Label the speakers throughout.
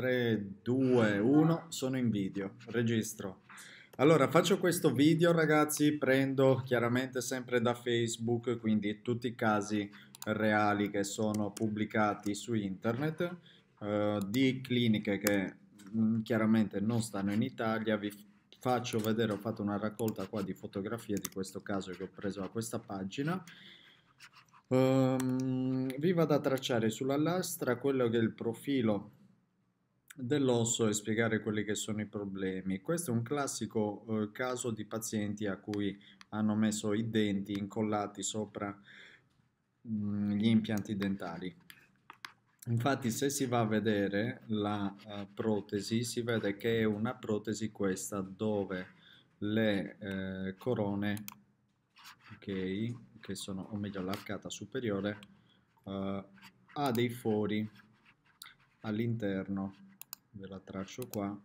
Speaker 1: 3, 2, 1, sono in video, registro. Allora, faccio questo video ragazzi, prendo chiaramente sempre da Facebook, quindi tutti i casi reali che sono pubblicati su internet, eh, di cliniche che mh, mm, chiaramente non stanno in Italia, vi faccio vedere, ho fatto una raccolta qua di fotografie di questo caso che ho preso da questa pagina. Um, vi vado a tracciare sulla lastra quello che è il profilo dell'osso e spiegare quelli che sono i problemi. Questo è un classico eh, caso di pazienti a cui hanno messo i denti incollati sopra mm, gli impianti dentali. Infatti se si va a vedere la uh, protesi si vede che è una protesi questa dove le eh, corone, ok, che sono, o meglio l'arcata superiore, uh, ha dei fori all'interno ve la traccio qua,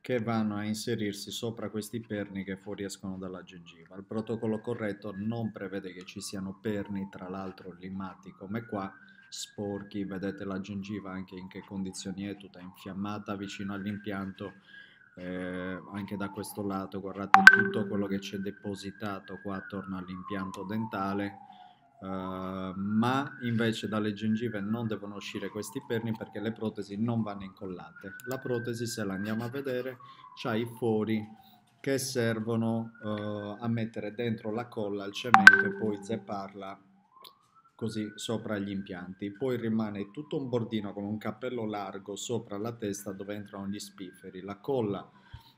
Speaker 1: che vanno a inserirsi sopra questi perni che fuoriescono dalla gengiva. Il protocollo corretto non prevede che ci siano perni, tra l'altro limati come qua, sporchi, vedete la gengiva anche in che condizioni è, tutta infiammata vicino all'impianto, eh, anche da questo lato, guardate tutto quello che c'è depositato qua attorno all'impianto dentale, Uh, ma invece dalle gengive non devono uscire questi perni perché le protesi non vanno incollate. La protesi, se la andiamo a vedere, ha i fori che servono uh, a mettere dentro la colla al cemento e poi zepparla così sopra gli impianti. Poi rimane tutto un bordino con un cappello largo sopra la testa dove entrano gli spifferi. La colla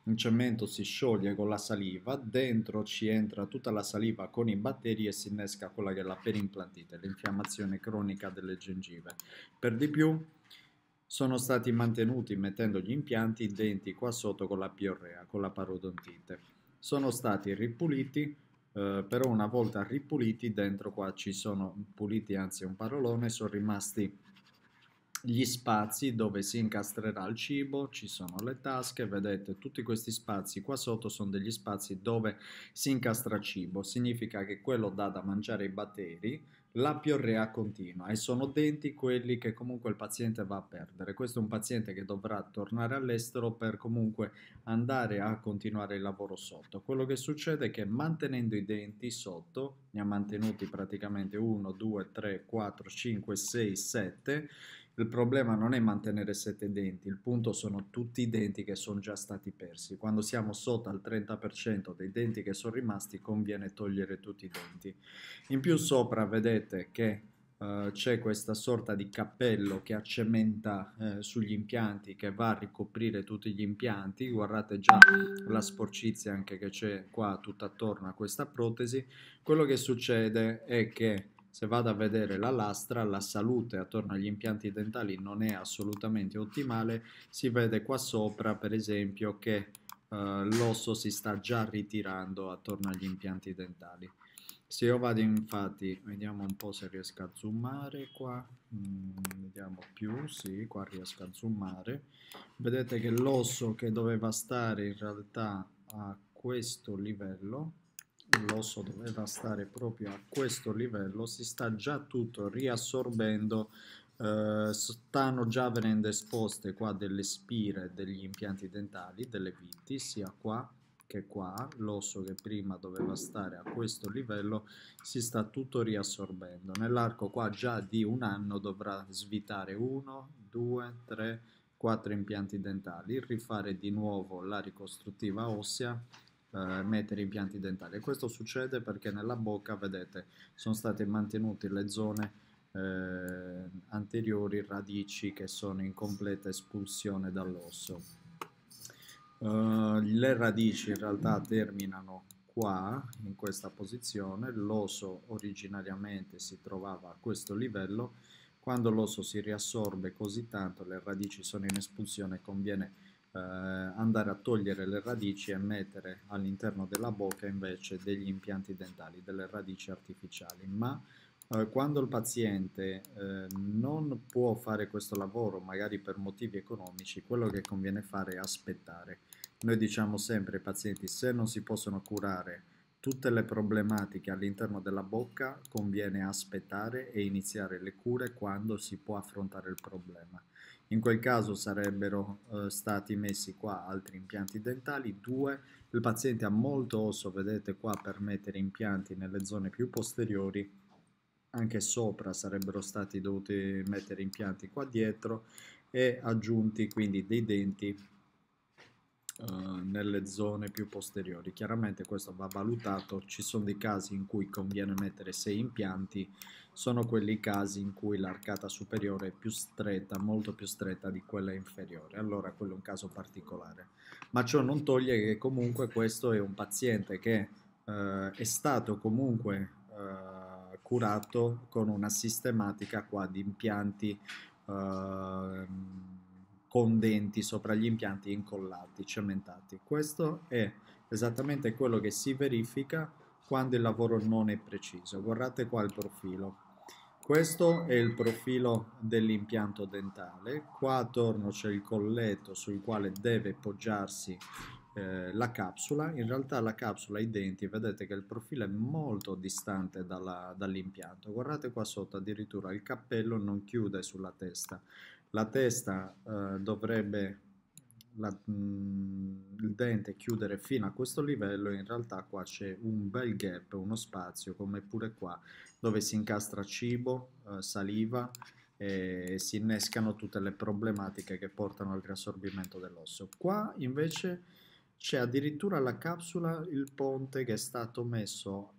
Speaker 1: il cemento si scioglie con la saliva, dentro ci entra tutta la saliva con i batteri e si innesca quella che è la perimplantite, l'infiammazione cronica delle gengive. Per di più sono stati mantenuti mettendo gli impianti i denti qua sotto con la piorrea, con la parodontite. Sono stati ripuliti, eh, però una volta ripuliti dentro qua ci sono puliti, anzi un parolone, sono rimasti gli spazi dove si incastrerà il cibo, ci sono le tasche, vedete tutti questi spazi qua sotto sono degli spazi dove si incastra cibo, significa che quello dà da mangiare ai batteri, la piorrea continua e sono denti quelli che comunque il paziente va a perdere. Questo è un paziente che dovrà tornare all'estero per comunque andare a continuare il lavoro sotto. Quello che succede è che mantenendo i denti sotto, ne ha mantenuti praticamente 1, 2, 3, 4, 5, 6, 7, il problema non è mantenere sette denti, il punto sono tutti i denti che sono già stati persi. Quando siamo sotto al 30% dei denti che sono rimasti conviene togliere tutti i denti. In più sopra vedete che uh, c'è questa sorta di cappello che accementa uh, sugli impianti che va a ricoprire tutti gli impianti. Guardate già la sporcizia anche che c'è qua tutta attorno a questa protesi. Quello che succede è che se vado a vedere la lastra, la salute attorno agli impianti dentali non è assolutamente ottimale, si vede qua sopra per esempio che uh, l'osso si sta già ritirando attorno agli impianti dentali. Se io vado infatti, vediamo un po' se riesco a zoomare qua, mm, vediamo più, sì, qua riesco a zoomare, vedete che l'osso che doveva stare in realtà a questo livello, l'osso doveva stare proprio a questo livello, si sta già tutto riassorbendo, eh, stanno già venendo esposte qua delle spire degli impianti dentali, delle viti, sia qua che qua, l'osso che prima doveva stare a questo livello si sta tutto riassorbendo. Nell'arco qua già di un anno dovrà svitare uno, due, tre, quattro impianti dentali, rifare di nuovo la ricostruttiva ossea eh, mettere impianti dentali. Questo succede perché nella bocca, vedete, sono state mantenute le zone eh, anteriori, radici che sono in completa espulsione dall'osso. Uh, le radici in realtà terminano qua, in questa posizione, l'osso originariamente si trovava a questo livello, quando l'osso si riassorbe così tanto, le radici sono in espulsione, conviene eh, andare a togliere le radici e mettere all'interno della bocca invece degli impianti dentali, delle radici artificiali. Ma eh, quando il paziente eh, non può fare questo lavoro, magari per motivi economici, quello che conviene fare è aspettare. Noi diciamo sempre ai pazienti se non si possono curare tutte le problematiche all'interno della bocca conviene aspettare e iniziare le cure quando si può affrontare il problema. In quel caso sarebbero eh, stati messi qua altri impianti dentali, due, il paziente ha molto osso, vedete qua, per mettere impianti nelle zone più posteriori, anche sopra sarebbero stati dovuti mettere impianti qua dietro e aggiunti quindi dei denti uh, nelle zone più posteriori. Chiaramente questo va valutato, ci sono dei casi in cui conviene mettere 6 impianti, sono quelli casi in cui l'arcata superiore è più stretta, molto più stretta di quella inferiore, allora quello è un caso particolare. Ma ciò non toglie che comunque questo è un paziente che uh, è stato comunque uh, curato con una sistematica qua di impianti uh, con denti sopra gli impianti incollati, cementati. Questo è esattamente quello che si verifica quando il lavoro non è preciso. Guardate qua il profilo. Questo è il profilo dell'impianto dentale. Qua attorno c'è il colletto sul quale deve poggiarsi eh, la capsula. In realtà la capsula, i denti, vedete che il profilo è molto distante dall'impianto. Guardate qua sotto, addirittura il cappello non chiude sulla testa la testa eh, dovrebbe la, mh, mm, il dente chiudere fino a questo livello in realtà qua c'è un bel gap, uno spazio come pure qua dove si incastra cibo, eh, saliva e si innescano tutte le problematiche che portano al riassorbimento dell'osso. Qua invece c'è addirittura la capsula, il ponte che è stato messo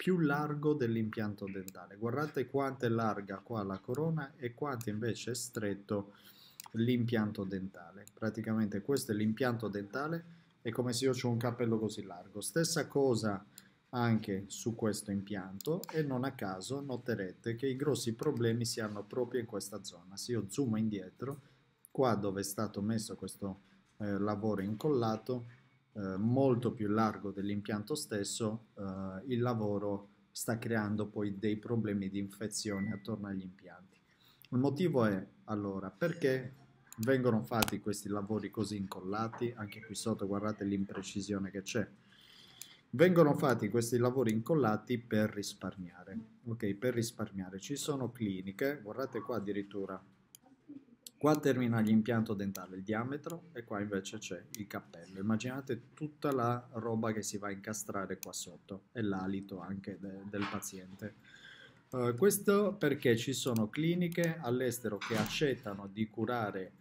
Speaker 1: più largo dell'impianto dentale. Guardate quanto è larga qua la corona e quanto invece è stretto l'impianto dentale. Praticamente questo è l'impianto dentale, è come se io ho un cappello così largo. Stessa cosa anche su questo impianto e non a caso noterete che i grossi problemi si hanno proprio in questa zona. Se io zoom indietro, qua dove è stato messo questo eh, lavoro incollato, eh, molto più largo dell'impianto stesso, eh, il lavoro sta creando poi dei problemi di infezione attorno agli impianti. Il motivo è allora perché vengono fatti questi lavori così incollati, anche qui sotto guardate l'imprecisione che c'è. Vengono fatti questi lavori incollati per risparmiare, ok? Per risparmiare. Ci sono cliniche, guardate qua addirittura Qua termina l'impianto dentale, il diametro, e qua invece c'è il cappello. Immaginate tutta la roba che si va a incastrare qua sotto e l'alito anche de del paziente. Uh, questo perché ci sono cliniche all'estero che accettano di curare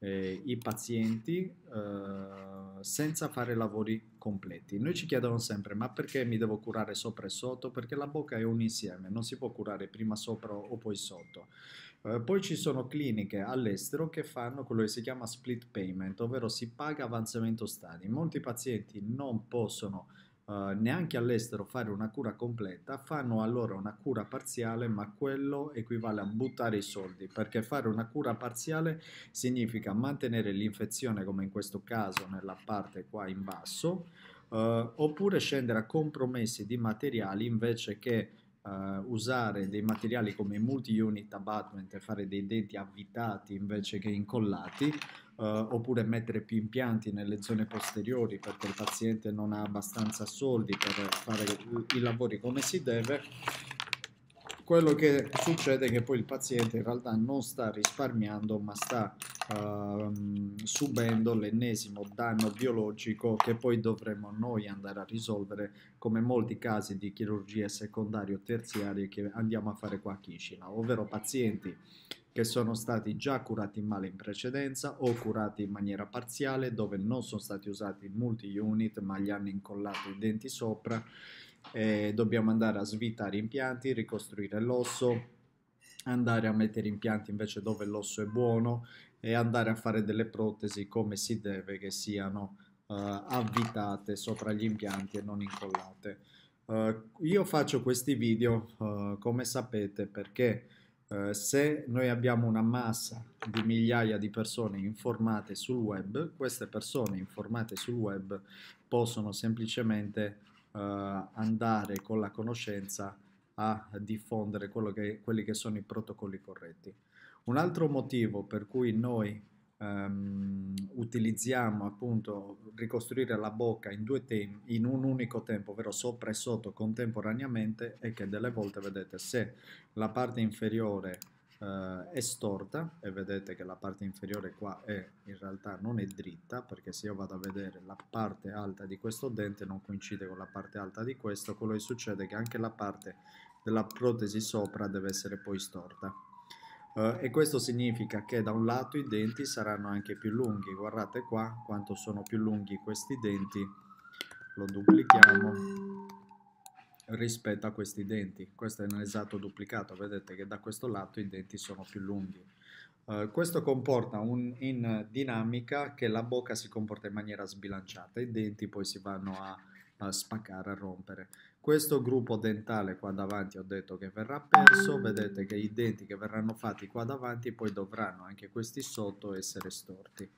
Speaker 1: eh, i pazienti uh, senza fare lavori completi. Noi ci chiedono sempre, ma perché mi devo curare sopra e sotto? Perché la bocca è un insieme, non si può curare prima sopra o poi sotto. Eh, poi ci sono cliniche all'estero che fanno quello che si chiama split payment, ovvero si paga avanzamento stadi. Molti pazienti non possono uh, neanche all'estero fare una cura completa, fanno allora una cura parziale, ma quello equivale a buttare i soldi, perché fare una cura parziale significa mantenere l'infezione, come in questo caso nella parte qua in basso, uh, oppure scendere a compromessi di materiali invece che uh, usare dei materiali come multi-unit abutment e fare dei denti avvitati invece che incollati, uh, oppure mettere più impianti nelle zone posteriori perché il paziente non ha abbastanza soldi per fare i lavori come si deve, quello che succede è che poi il paziente in realtà non sta risparmiando ma sta uh, subendo l'ennesimo danno biologico che poi dovremmo noi andare a risolvere come molti casi di chirurgie secondarie o terziarie che andiamo a fare qua a Kishina, ovvero pazienti che sono stati già curati male in precedenza o curati in maniera parziale dove non sono stati usati multi-unit ma gli hanno incollato i denti sopra eh, dobbiamo andare a svitare impianti, ricostruire l'osso, andare a mettere impianti invece dove l'osso è buono e andare a fare delle protesi come si deve che siano uh, avvitate sopra gli impianti e non incollate. Uh, io faccio questi video uh, come sapete perché se noi abbiamo una massa di migliaia di persone informate sul web, queste persone informate sul web possono semplicemente andare con la conoscenza a diffondere che, quelli che sono i protocolli corretti. Un altro motivo per cui noi um, utilizziamo appunto ricostruire la bocca in, due tempi, in un unico tempo, ovvero sopra e sotto contemporaneamente, è che delle volte vedete se la parte inferiore uh, è storta e vedete che la parte inferiore qua è in realtà non è dritta perché se io vado a vedere la parte alta di questo dente non coincide con la parte alta di questo quello che succede è che anche la parte della protesi sopra deve essere poi storta Uh, e questo significa che da un lato i denti saranno anche più lunghi. Guardate qua quanto sono più lunghi questi denti. Lo duplichiamo rispetto a questi denti. Questo è un esatto duplicato. Vedete che da questo lato i denti sono più lunghi. Uh, questo comporta un, in dinamica che la bocca si comporta in maniera sbilanciata. I denti poi si vanno a, a spaccare, a rompere. Questo gruppo dentale qua davanti ho detto che verrà perso, vedete che i denti che verranno fatti qua davanti poi dovranno anche questi sotto essere storti.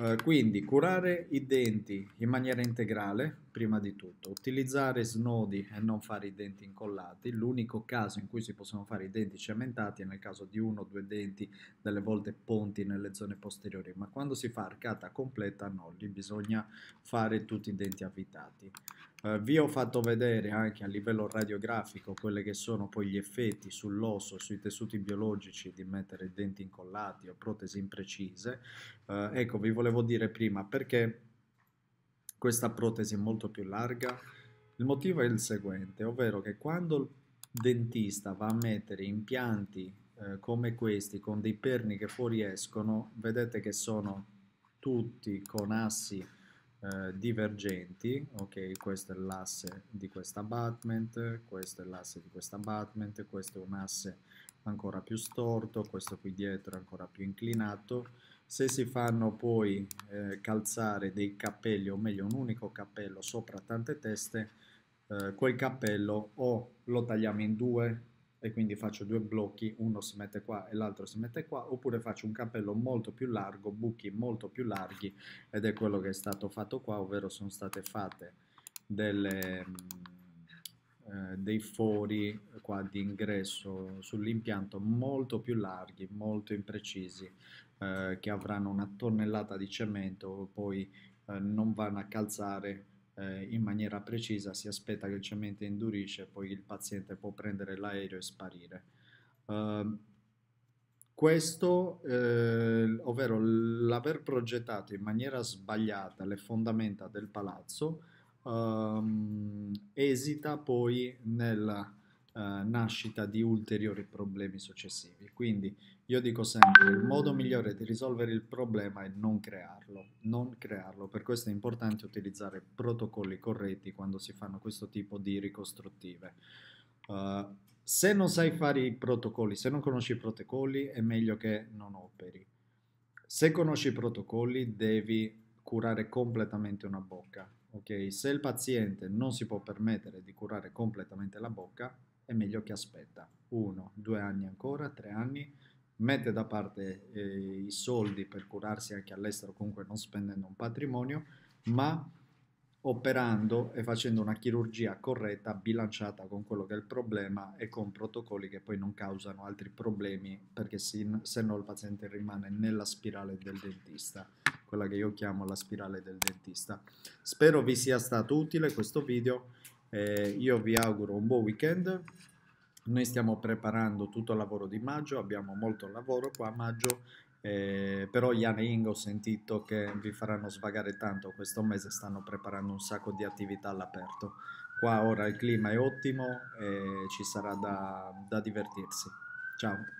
Speaker 1: Uh, quindi curare i denti in maniera integrale, prima di tutto, utilizzare snodi e non fare i denti incollati. L'unico caso in cui si possono fare i denti cementati è nel caso di uno o due denti, delle volte ponti nelle zone posteriori, ma quando si fa arcata completa no, lì bisogna fare tutti i denti avvitati. Uh, vi ho fatto vedere anche a livello radiografico quelli che sono poi gli effetti sull'osso, sui tessuti biologici di mettere denti incollati o protesi imprecise. Uh, ecco, vi volevo dire prima perché questa protesi è molto più larga. Il motivo è il seguente, ovvero che quando il dentista va a mettere impianti uh, come questi con dei perni che fuoriescono, vedete che sono tutti con assi eh, divergenti, ok, questo è l'asse di questo abutment, questo è l'asse di questo abutment, questo è un asse ancora più storto, questo qui dietro è ancora più inclinato. Se si fanno poi eh, calzare dei cappelli, o meglio un unico cappello sopra tante teste, eh, quel cappello o lo tagliamo in due e quindi faccio due blocchi, uno si mette qua e l'altro si mette qua, oppure faccio un cappello molto più largo, buchi molto più larghi ed è quello che è stato fatto qua, ovvero sono state fatte delle, mm, eh, dei fori qua di ingresso sull'impianto molto più larghi, molto imprecisi, eh, che avranno una tonnellata di cemento, poi eh, non vanno a calzare eh, in maniera precisa, si aspetta che il cemento indurisce, poi il paziente può prendere l'aereo e sparire. Uh, questo, eh, ovvero l'aver progettato in maniera sbagliata le fondamenta del palazzo, um, esita poi nella uh, nascita di ulteriori problemi successivi. Quindi io dico sempre, il modo migliore di risolvere il problema è non crearlo, non crearlo, per questo è importante utilizzare protocolli corretti quando si fanno questo tipo di ricostruttive. Uh, se non sai fare i protocolli, se non conosci i protocolli, è meglio che non operi. Se conosci i protocolli, devi curare completamente una bocca. Okay? Se il paziente non si può permettere di curare completamente la bocca, è meglio che aspetta. Uno, due anni ancora, tre anni, mette da parte eh, i soldi per curarsi anche all'estero, comunque non spendendo un patrimonio, ma operando e facendo una chirurgia corretta, bilanciata con quello che è il problema e con protocolli che poi non causano altri problemi perché se no il paziente rimane nella spirale del dentista, quella che io chiamo la spirale del dentista. Spero vi sia stato utile questo video, eh, io vi auguro un buon weekend noi stiamo preparando tutto il lavoro di maggio, abbiamo molto lavoro qua a maggio, eh, però Ian e Ingo ho sentito che vi faranno svagare tanto questo mese, stanno preparando un sacco di attività all'aperto. Qua ora il clima è ottimo e ci sarà da, da divertirsi. Ciao!